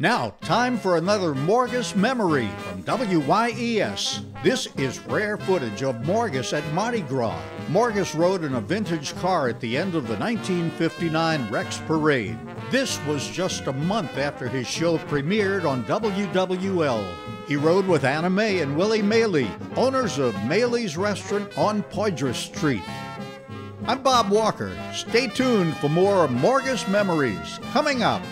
Now, time for another Morgus memory from WYES. This is rare footage of Morgus at Mardi Gras. Morgus rode in a vintage car at the end of the 1959 Rex Parade. This was just a month after his show premiered on WWL. He rode with Anna May and Willie Maylie, owners of Maylie's Restaurant on Poydras Street. I'm Bob Walker. Stay tuned for more Morgus Memories coming up.